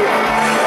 you.